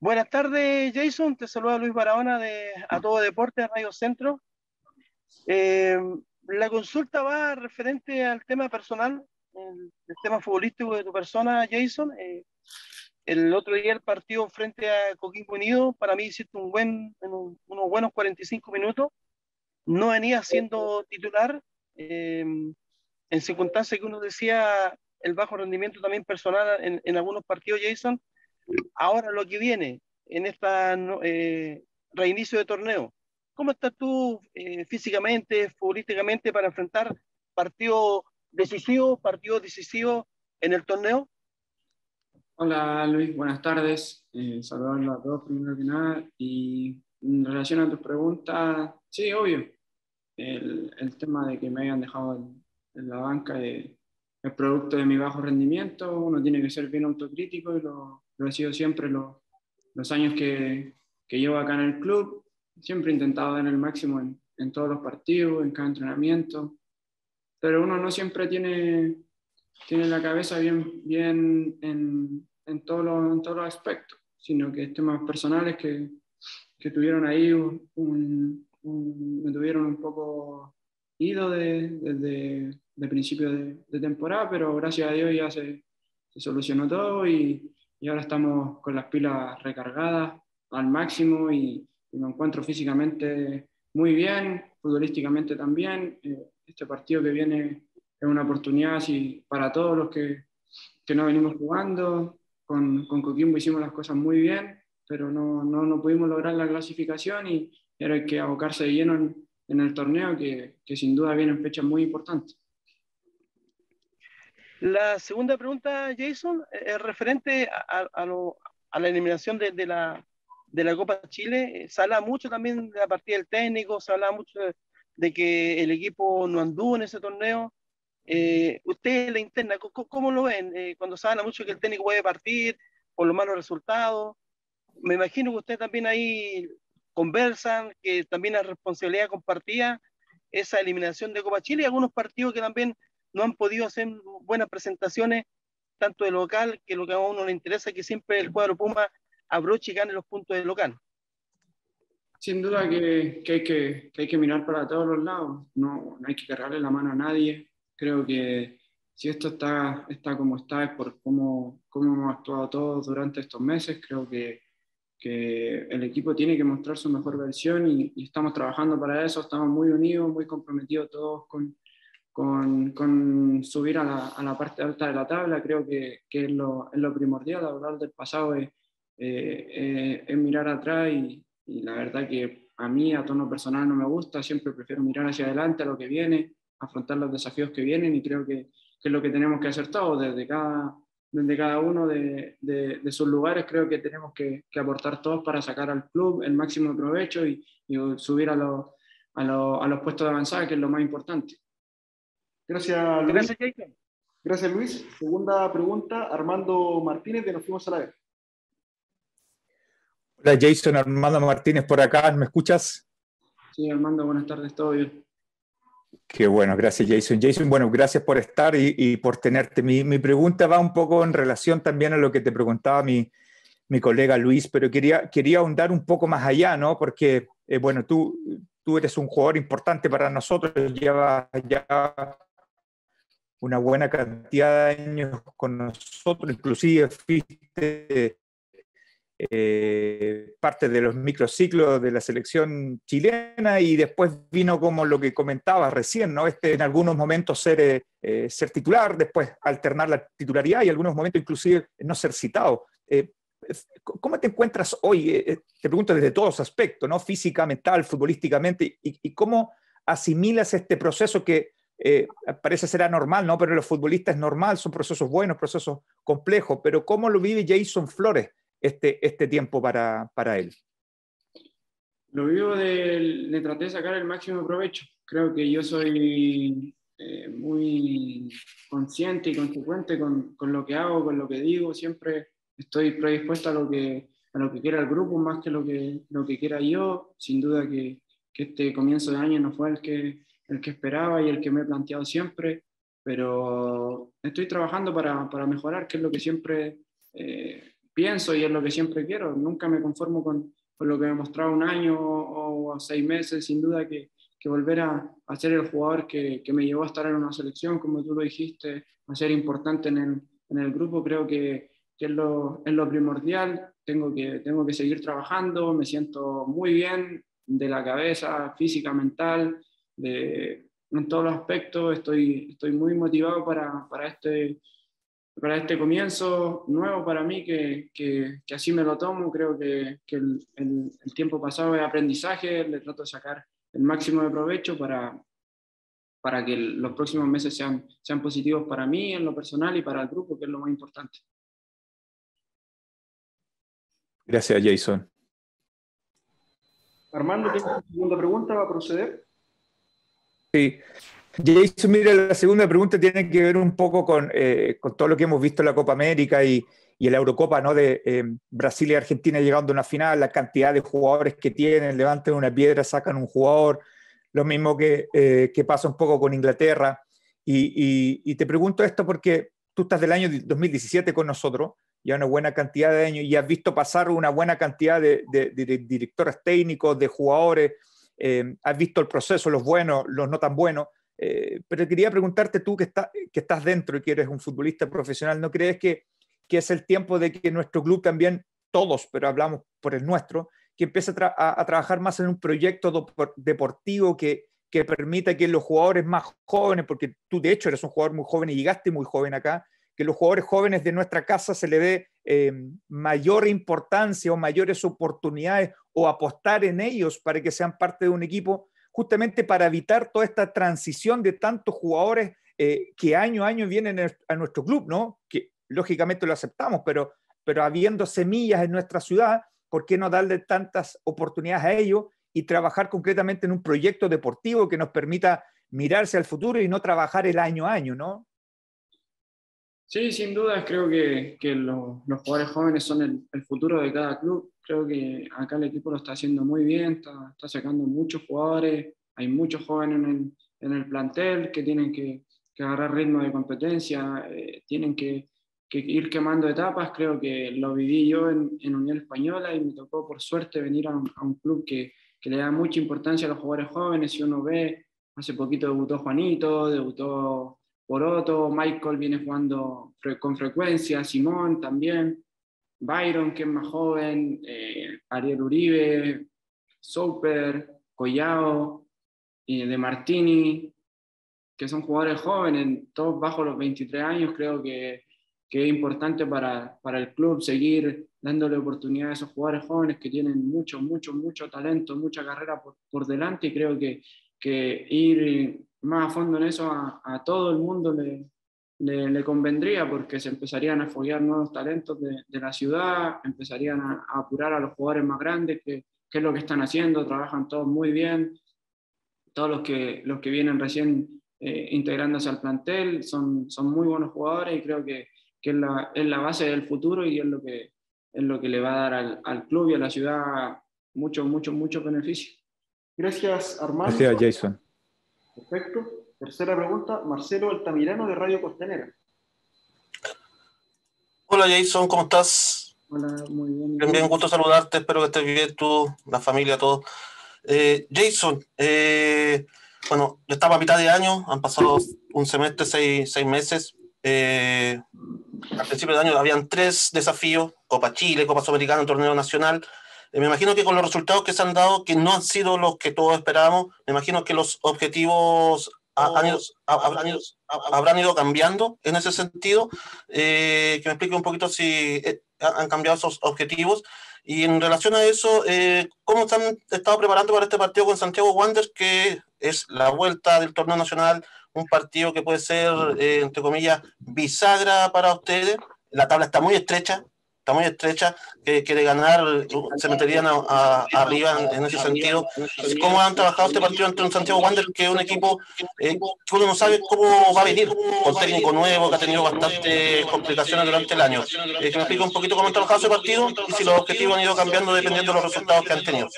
Buenas tardes, Jason. Te saluda Luis Barahona de A Todo Deporte, Radio Centro. Eh, la consulta va referente al tema personal, el, tema futbolístico de tu persona, Jason. Eh, el otro día el partido frente a Coquimbo Unido, para mí hiciste un buen, unos buenos 45 minutos. No venía siendo titular. Eh, en circunstancias que uno decía el bajo rendimiento también personal en, en algunos partidos, Jason. Ahora lo que viene en este reinicio de torneo, ¿cómo estás tú eh, físicamente, futbolísticamente para enfrentar partidos decisivos, partidos decisivos en el torneo? Hola Luis, buenas tardes. Eh, a todos primero que nada. Y en relación a tus preguntas, sí, obvio. El, tema de que me hayan dejado en, en la banca es, es, producto de mi bajo rendimiento. Uno tiene que ser bien autocrítico y lo, lo he sido siempre los, los años que, que, llevo acá en el club. Siempre he intentado dar el máximo en, en, todos los partidos, en cada entrenamiento, pero uno no siempre tiene, tiene la cabeza bien, bien en, en, todos los, en todos los aspectos, sino que temas personales que, que tuvieron ahí un, un, me tuvieron un poco ido desde de, de, principio de, de, temporada, pero gracias a Dios ya se, se solucionó todo y, y ahora estamos con las pilas recargadas al máximo y, y me encuentro físicamente muy bien, futbolísticamente también. Eh, este partido que viene es una oportunidad así, para todos los que, que no venimos jugando. Con, con Coquimbo hicimos las cosas muy bien, pero no, no, no pudimos lograr la clasificación y ahora hay que abocarse de lleno en, en el torneo que, que sin duda vienen fechas muy importantes. La segunda pregunta, Jason, es referente a, a, lo, a la eliminación de, la, la Copa Chile. Se habla mucho también de la partida del técnico, se habla mucho de, que el equipo no anduvo en ese torneo. Eh, usted, la interna, ¿cómo, lo ven? Eh, cuando se habla mucho que el técnico puede partir por los malos resultados. Me imagino que usted también ahí conversan, que también hay responsabilidad compartida esa eliminación de Copa Chile y algunos partidos que también no han podido hacer buenas presentaciones, tanto de local, que lo que a uno le interesa es que siempre el cuadro Puma abroche y gane los puntos de local. Sin duda que, que, hay que, que, hay que mirar para todos los lados, no, no hay que cargarle la mano a nadie. Creo que si esto está, está como está es por cómo, cómo hemos actuado todos durante estos meses. Creo que, que el equipo tiene que mostrar su mejor versión y, y, estamos trabajando para eso, estamos muy unidos, muy comprometidos todos con, con, con subir a la, parte alta de la tabla. Creo que, que es, lo, es, lo, primordial, hablar del pasado es, eh, eh, mirar atrás y, la verdad que a mí a tono personal no me gusta, siempre prefiero mirar hacia adelante a lo que viene, afrontar los desafíos que vienen y creo que, es lo que tenemos que hacer todos desde cada, desde cada uno de, sus lugares, creo que tenemos que, que, aportar todos para sacar al club el máximo provecho y, subir a, lo, a, a los puestos de avanzada, que es lo más importante. Gracias, Luis. Gracias, Jason. Gracias, Luis. Segunda pregunta, Armando Martínez de Nos Fuimos a la Vez. Hola, Jason. Armando Martínez por acá. ¿Me escuchas? Sí, Armando, buenas tardes. ¿Todo bien? Qué bueno, gracias Jason. Jason, bueno, gracias por estar y, y por tenerte. Mi, mi, pregunta va un poco en relación también a lo que te preguntaba mi, mi colega Luis, pero quería, quería ahondar un poco más allá, ¿no? Porque, eh, bueno, tú, tú eres un jugador importante para nosotros, llevas ya una buena cantidad de años con nosotros, inclusive fuiste eh, parte de los microciclos de la selección chilena y después vino como lo que comentaba recién, ¿no? Este, en algunos momentos ser, eh, ser titular, después alternar la titularidad y en algunos momentos inclusive no ser citado. Eh, ¿Cómo te encuentras hoy? Eh, te pregunto desde todos aspectos, ¿no? Física, mental, futbolísticamente, y cómo asimilas este proceso que eh, parece ser anormal, ¿no? Pero los futbolistas es normal, son procesos buenos, procesos complejos, pero ¿cómo lo vive Jason Flores este, este tiempo para, para él? Lo vivo de, le traté de sacar el máximo provecho. Creo que yo soy eh, muy consciente y consecuente con, con, lo que hago, con lo que digo. Siempre estoy predispuesto a lo que, a lo que quiera el grupo más que lo que, lo que quiera yo. Sin duda que, que este comienzo de año no fue el que, el que esperaba y el que me he planteado siempre, pero estoy trabajando para, para mejorar, que es lo que siempre eh, pienso y es lo que siempre quiero. Nunca me conformo con, con lo que me ha mostrado un año o, seis meses, sin duda que, que volver a, a, ser el jugador que, que, me llevó a estar en una selección, como tú lo dijiste, a ser importante en el, en el grupo, creo que, que es, lo, es, lo, primordial. Tengo que, tengo que seguir trabajando, me siento muy bien de la cabeza, física, mental, de, en todos los aspectos. Estoy, estoy muy motivado para, para este para este comienzo nuevo para mí, que, que, que así me lo tomo. Creo que, que el, el, el, tiempo pasado es aprendizaje, le trato de sacar el máximo de provecho para, para que los próximos meses sean, sean positivos para mí en lo personal y para el grupo, que es lo más importante. Gracias, Jason. Armando, ¿tienes segunda pregunta? ¿Va a proceder? Sí. Jason, mira, la segunda pregunta tiene que ver un poco con, eh, con todo lo que hemos visto en la Copa América y, y en la Eurocopa, ¿no? De eh, Brasil y Argentina llegando a una final, la cantidad de jugadores que tienen, levantan una piedra, sacan un jugador, lo mismo que, eh, que pasa un poco con Inglaterra. Y, y, y, te pregunto esto porque tú estás del año 2017 con nosotros, ya una buena cantidad de años, y has visto pasar una buena cantidad de, de, de directores técnicos, de jugadores, eh, has visto el proceso, los buenos, los no tan buenos. Eh, pero quería preguntarte tú que, está, que estás dentro y que eres un futbolista profesional, ¿no crees que, que, es el tiempo de que nuestro club también, todos, pero hablamos por el nuestro, que empiece a, tra a, a trabajar más en un proyecto deportivo que, que permita que los jugadores más jóvenes, porque tú de hecho eres un jugador muy joven y llegaste muy joven acá, que los jugadores jóvenes de nuestra casa se le dé eh, mayor importancia o mayores oportunidades o apostar en ellos para que sean parte de un equipo justamente para evitar toda esta transición de tantos jugadores eh, que año a año vienen a nuestro club, ¿no? Que lógicamente lo aceptamos, pero, pero habiendo semillas en nuestra ciudad, ¿por qué no darle tantas oportunidades a ellos y trabajar concretamente en un proyecto deportivo que nos permita mirarse al futuro y no trabajar el año a año, ¿no? Sí, sin duda, creo que, que los, los, jugadores jóvenes son el, el, futuro de cada club. Creo que acá el equipo lo está haciendo muy bien, está, está sacando muchos jugadores, hay muchos jóvenes en el, en el plantel que tienen que, que, agarrar ritmo de competencia, eh, tienen que, que, ir quemando etapas. Creo que lo viví yo en, en, Unión Española y me tocó por suerte venir a un, a un club que le da mucha importancia a los jugadores jóvenes. Si uno ve, hace poquito debutó Juanito, debutó Poroto, Michael viene jugando con frecuencia, Simón también, Byron, que es más joven, eh, Ariel Uribe, Soper, Collao, eh, De Martini, que son jugadores jóvenes, todos bajo los 23 años, creo que, que es importante para, para, el club seguir dándole oportunidad a esos jugadores jóvenes que tienen mucho, mucho, mucho talento, mucha carrera por, por delante y creo que, que ir más a fondo en eso a, a todo el mundo le, le, le, convendría porque se empezarían a follar nuevos talentos de, de la ciudad, empezarían a, a, apurar a los jugadores más grandes, que, que, es lo que están haciendo, trabajan todos muy bien, todos los que, los que vienen recién eh, integrándose al plantel son, son muy buenos jugadores y creo que, que es, la, es la base del futuro y es lo que, es lo que le va a dar al, al club y a la ciudad mucho, mucho, mucho beneficio. Gracias, Armando. Gracias, Jason. Perfecto. Tercera pregunta, Marcelo Altamirano de Radio Costanera. Hola Jason, ¿cómo estás? Hola, muy bien. Bien, bien gusto saludarte, espero que estés bien tú, la familia, todo. Eh, Jason, eh, bueno, estamos a mitad de año, han pasado un semestre, seis, seis meses. Eh, al principio de año habían tres desafíos, Copa Chile, Copa Sudamericana, Torneo Nacional. Eh, me imagino que con los resultados que se han dado, que no han sido los que todos esperábamos, me imagino que los objetivos han ido, habrán, ido, habrán, ido, cambiando en ese sentido. Eh, que me explique un poquito si eh, han cambiado esos objetivos. Y en relación a eso, eh, ¿cómo se han estado preparando para este partido con Santiago Wanderers, que es la vuelta del torneo nacional, un partido que puede ser, eh, entre comillas, bisagra para ustedes? La tabla está muy estrecha, está muy estrecha, que, de ganar se meterían a, a, arriba en, en, ese sentido. ¿Cómo han trabajado este partido entre un Santiago Wander, que es un equipo eh, que uno no sabe cómo va a venir, con técnico nuevo, que ha tenido bastantes complicaciones durante el año? Eh, que me explique un poquito cómo han trabajado ese partido y si los objetivos han ido cambiando dependiendo de los resultados que han tenido.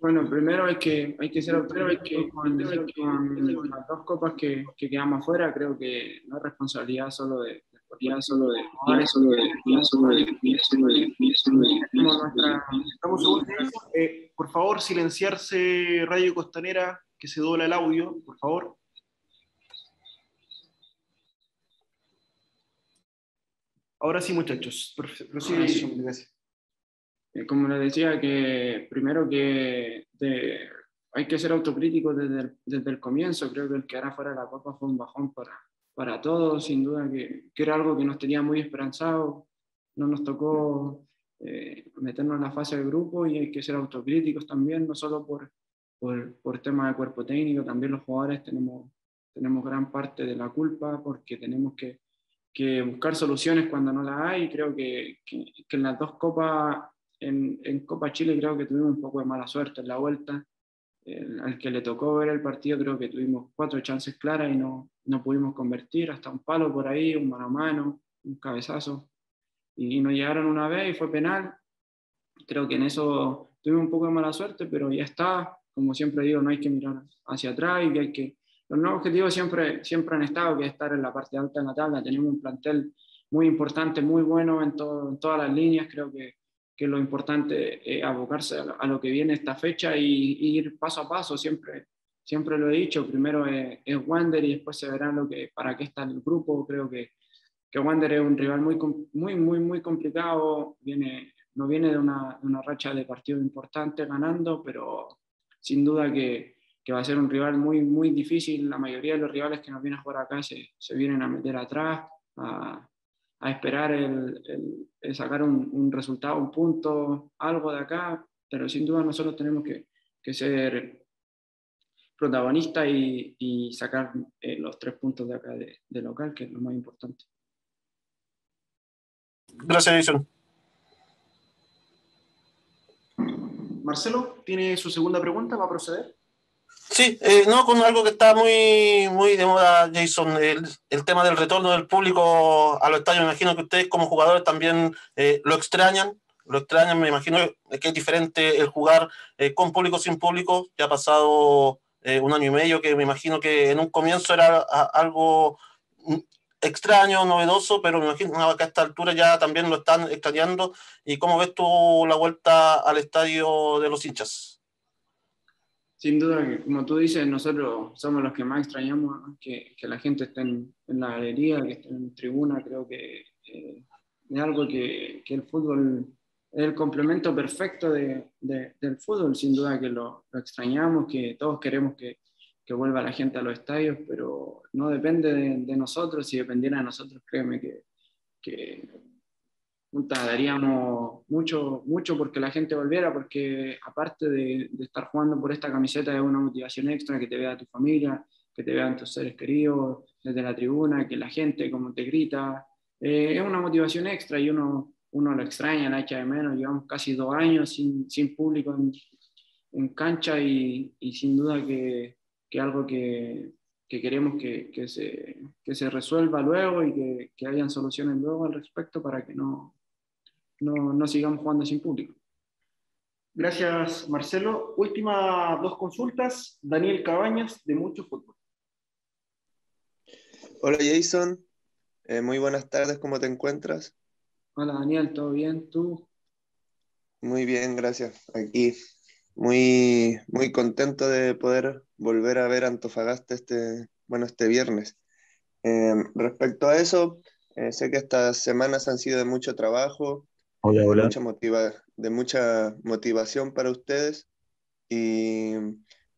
Bueno, primero hay que, hay que ser optimista hay que, con, con, las dos copas que, que quedamos afuera, creo que no es responsabilidad solo de, solo de, ya solo de, ya solo de, ya solo de, ya solo de, eh, por favor, silenciarse Radio Costanera, que se dobla el audio, por favor. Ahora sí, muchachos. Gracias. Eh, como les decía, que primero que hay que ser autocrítico desde el, desde el comienzo. Creo que el que hará fuera de la Copa fue un bajón para, para todos, sin duda que, que era algo que nos tenía muy esperanzado. No nos tocó eh, meternos en la fase del grupo y hay que ser autocríticos también, no solo por, por, por tema de cuerpo técnico, también los jugadores tenemos, tenemos gran parte de la culpa porque tenemos que, que buscar soluciones cuando no las hay. Creo que, que, que en las dos copas en, Copa Chile creo que tuvimos un poco de mala suerte en la vuelta. Al que le tocó ver el partido creo que tuvimos cuatro chances claras y no, no pudimos convertir, hasta un palo por ahí, un mano a mano, un cabezazo. Y, nos llegaron una vez y fue penal. Creo que en eso tuvimos un poco de mala suerte, pero ya está. Como siempre digo, no hay que mirar hacia atrás y que hay que... Los nuevos objetivos siempre, siempre han estado, que estar en la parte alta de la tabla. Tenemos un plantel muy importante, muy bueno en, todo, en todas las líneas. Creo que que lo importante es abocarse a lo que viene esta fecha y, ir paso a paso, siempre, siempre lo he dicho, primero es, Wander y después se verá lo que, para qué está el grupo, creo que, que Wander es un rival muy, muy, muy, muy complicado, viene, no viene de una, una racha de partido importante ganando, pero sin duda que, que, va a ser un rival muy, muy difícil, la mayoría de los rivales que nos vienen a jugar acá se, se vienen a meter atrás, a, a esperar el, el, sacar un, un, resultado, un punto, algo de acá, pero sin duda nosotros tenemos que, que ser protagonistas y, y, sacar eh, los tres puntos de acá de, de, local, que es lo más importante. Gracias, Edison. Marcelo, ¿tiene su segunda pregunta? ¿Va a proceder? Sí, eh, no, con algo que está muy, muy de moda, Jason, el, el, tema del retorno del público a los estadios. Me imagino que ustedes como jugadores también eh, lo extrañan, lo extrañan, me imagino que es diferente el jugar eh, con público, sin público. Ya ha pasado eh, un año y medio que me imagino que en un comienzo era algo extraño, novedoso, pero me imagino que a esta altura ya también lo están extrañando. ¿Y cómo ves tú la vuelta al estadio de los hinchas? Sin duda, que, como tú dices, nosotros somos los que más extrañamos que, la gente esté en, la galería, que esté en tribuna. Creo que eh, es algo que, el fútbol es el complemento perfecto de, de, del fútbol. Sin duda que lo, extrañamos, que todos queremos que, que vuelva la gente a los estadios, pero no depende de, de nosotros. Si dependiera de nosotros, créeme que, que daríamos mucho, mucho porque la gente volviera, porque aparte de, de, estar jugando por esta camiseta es una motivación extra que te vea tu familia, que te vean tus seres queridos desde la tribuna, que la gente como te grita, eh, es una motivación extra y uno, uno lo extraña, la echa de menos, llevamos casi dos años sin, sin público en, en cancha y, y, sin duda que, que algo que, que queremos que, que, se, que se resuelva luego y que, que hayan soluciones luego al respecto para que no, no, no sigamos jugando sin público. Gracias, Marcelo. Última dos consultas. Daniel Cabañas, de Mucho Fútbol. Hola, Jason. Eh, muy buenas tardes, ¿cómo te encuentras? Hola, Daniel, ¿todo bien? ¿Tú? Muy bien, gracias. Aquí muy, muy contento de poder volver a ver Antofagasta este, bueno, este viernes. Eh, respecto a eso, eh, sé que estas semanas han sido de mucho trabajo, Hola, hola. Mucha motiva de mucha motivación para ustedes y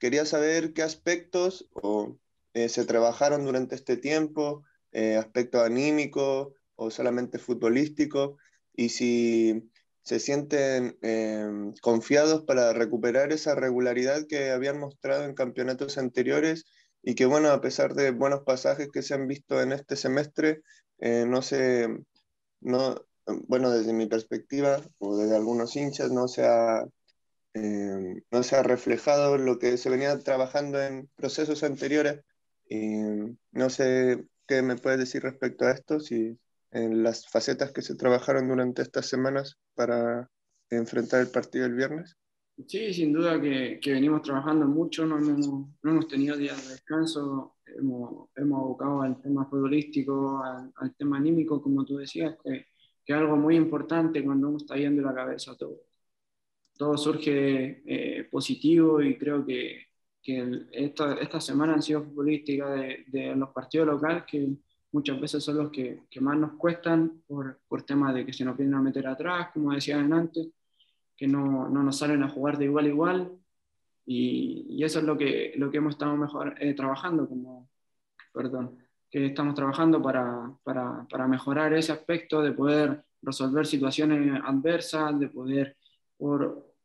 quería saber qué aspectos o, eh, se trabajaron durante este tiempo, eh, aspectos anímicos o solamente futbolísticos, y si se sienten eh, confiados para recuperar esa regularidad que habían mostrado en campeonatos anteriores y que, bueno, a pesar de buenos pasajes que se han visto en este semestre, eh, no se... No, bueno, desde mi perspectiva o desde algunos hinchas, no se ha, eh, no se ha reflejado lo que se venía trabajando en procesos anteriores. Y no sé qué me puedes decir respecto a esto, si en las facetas que se trabajaron durante estas semanas para enfrentar el partido el viernes. Sí, sin duda que, que venimos trabajando mucho, no hemos, no hemos, tenido días de descanso, hemos, hemos abocado al tema futbolístico, al, al, tema anímico, como tú decías, que, que, es algo muy importante cuando uno está yendo la cabeza todo. Todo surge eh, positivo y creo que, que esta, esta, semana han sido futbolísticas de, de, los partidos locales que muchas veces son los que, que más nos cuestan por, por temas de que se nos vienen a meter atrás, como decían antes que no, no, nos salen a jugar de igual a igual y, y eso es lo que, lo que hemos estado mejor, eh, trabajando, como, perdón, que estamos trabajando para, para, para, mejorar ese aspecto de poder resolver situaciones adversas, de poder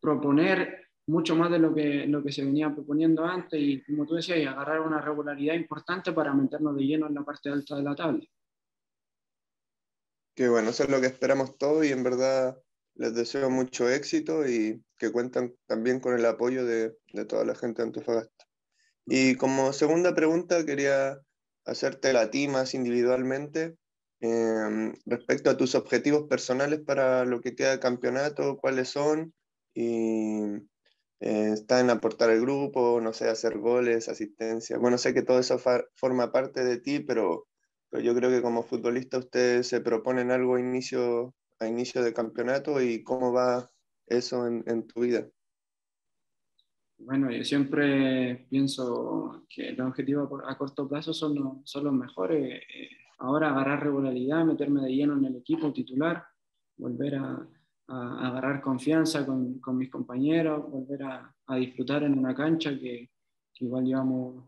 proponer mucho más de lo que, lo que se venía proponiendo antes y como tú decías, y agarrar una regularidad importante para meternos de lleno en la parte alta de la tabla. Qué bueno, eso es lo que esperamos todos y en verdad les deseo mucho éxito y que cuentan también con el apoyo de, de toda la gente de Antofagasta. Y como segunda pregunta, quería hacerte a ti más individualmente eh, respecto a tus objetivos personales para lo que queda de campeonato, cuáles son, y eh, está en aportar al grupo, no sé, hacer goles, asistencia. Bueno, sé que todo eso forma parte de ti, pero, pero yo creo que como futbolista ustedes se proponen algo a inicio a inicio de campeonato y cómo va eso en, en tu vida? Bueno, yo siempre pienso que los objetivos a corto plazo son los, son los mejores. Ahora agarrar regularidad, meterme de lleno en el equipo titular, volver a, a agarrar confianza con, con, mis compañeros, volver a, a, disfrutar en una cancha que, que, igual llevamos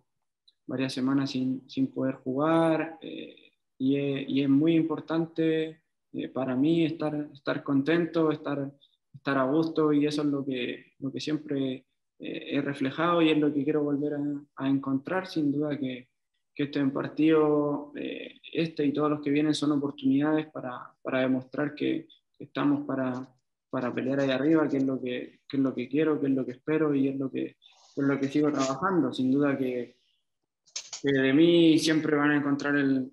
varias semanas sin, sin poder jugar. Eh, y, es, y, es, muy importante eh, para mí estar, estar contento, estar, estar a gusto y eso es lo que, lo que siempre he reflejado y es lo que quiero volver a, encontrar. Sin duda que, que este partido, eh, este y todos los que vienen son oportunidades para, para demostrar que, estamos para, para pelear ahí arriba, que es, lo que, que, es lo que quiero, que es lo que espero y es lo que, es lo que sigo trabajando. Sin duda que, que de mí siempre van a encontrar el,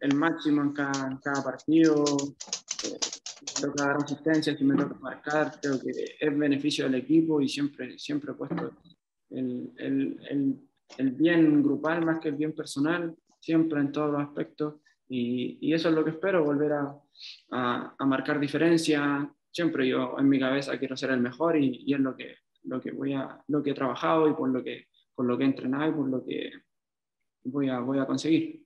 el, máximo en cada, cada partido. Eh, toca dar asistencia, si me toca marcar, creo que es beneficio del equipo y siempre, siempre puesto el, el, el, bien grupal más que el bien personal, siempre en todos los aspectos. Y, y eso es lo que espero, volver a, a, a, marcar diferencia. Siempre yo en mi cabeza quiero ser el mejor y, y es lo que, lo, que voy a, lo que he trabajado y por lo que, por lo que he entrenado y por lo que voy a, voy a conseguir.